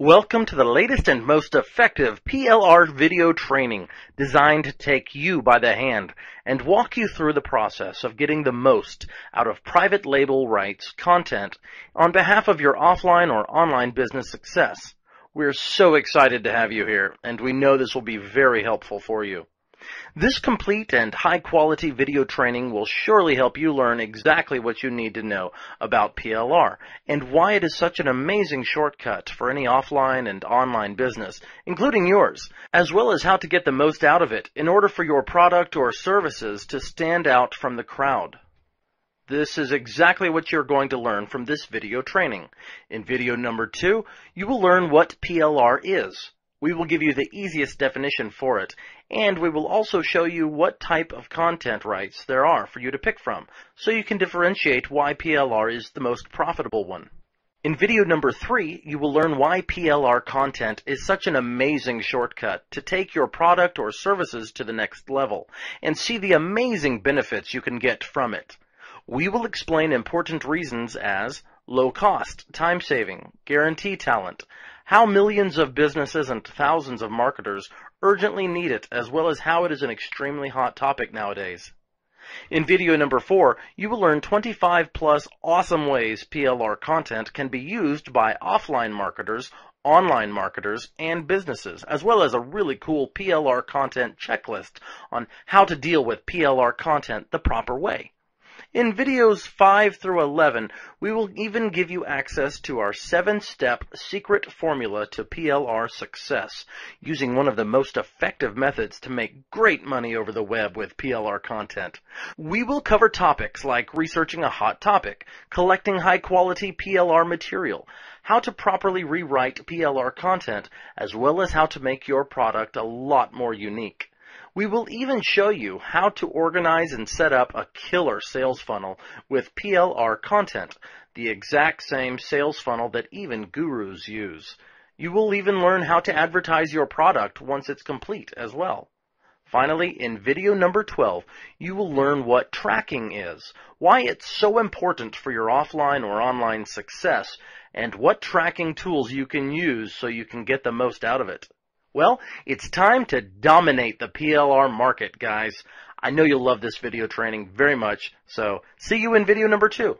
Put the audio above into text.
Welcome to the latest and most effective PLR video training designed to take you by the hand and walk you through the process of getting the most out of private label rights content on behalf of your offline or online business success. We're so excited to have you here and we know this will be very helpful for you. This complete and high quality video training will surely help you learn exactly what you need to know about PLR and why it is such an amazing shortcut for any offline and online business, including yours, as well as how to get the most out of it in order for your product or services to stand out from the crowd. This is exactly what you're going to learn from this video training. In video number two, you will learn what PLR is. We will give you the easiest definition for it, and we will also show you what type of content rights there are for you to pick from, so you can differentiate why PLR is the most profitable one. In video number three, you will learn why PLR content is such an amazing shortcut to take your product or services to the next level and see the amazing benefits you can get from it. We will explain important reasons as low cost, time saving, guarantee talent, how millions of businesses and thousands of marketers urgently need it, as well as how it is an extremely hot topic nowadays. In video number 4, you will learn 25 plus awesome ways PLR content can be used by offline marketers, online marketers, and businesses, as well as a really cool PLR content checklist on how to deal with PLR content the proper way. In videos 5 through 11, we will even give you access to our 7-step secret formula to PLR success, using one of the most effective methods to make great money over the web with PLR content. We will cover topics like researching a hot topic, collecting high quality PLR material, how to properly rewrite PLR content, as well as how to make your product a lot more unique. We will even show you how to organize and set up a killer sales funnel with PLR content, the exact same sales funnel that even gurus use. You will even learn how to advertise your product once it's complete as well. Finally, in video number 12, you will learn what tracking is, why it's so important for your offline or online success, and what tracking tools you can use so you can get the most out of it. Well, it's time to dominate the PLR market, guys. I know you'll love this video training very much, so see you in video number two.